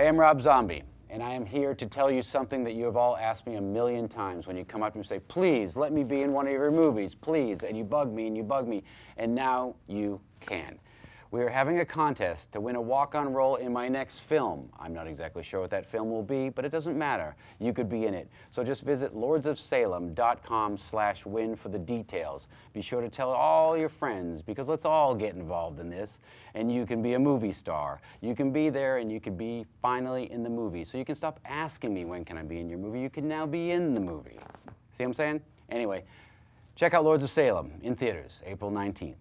Hey, I'm Rob Zombie, and I am here to tell you something that you have all asked me a million times when you come up to me and say, please let me be in one of your movies, please. And you bug me and you bug me, and now you can. We are having a contest to win a walk-on role in my next film. I'm not exactly sure what that film will be, but it doesn't matter. You could be in it. So just visit lordsofsalem.com slash win for the details. Be sure to tell all your friends, because let's all get involved in this, and you can be a movie star. You can be there, and you can be finally in the movie. So you can stop asking me, when can I be in your movie? You can now be in the movie. See what I'm saying? Anyway, check out Lords of Salem in theaters, April 19th.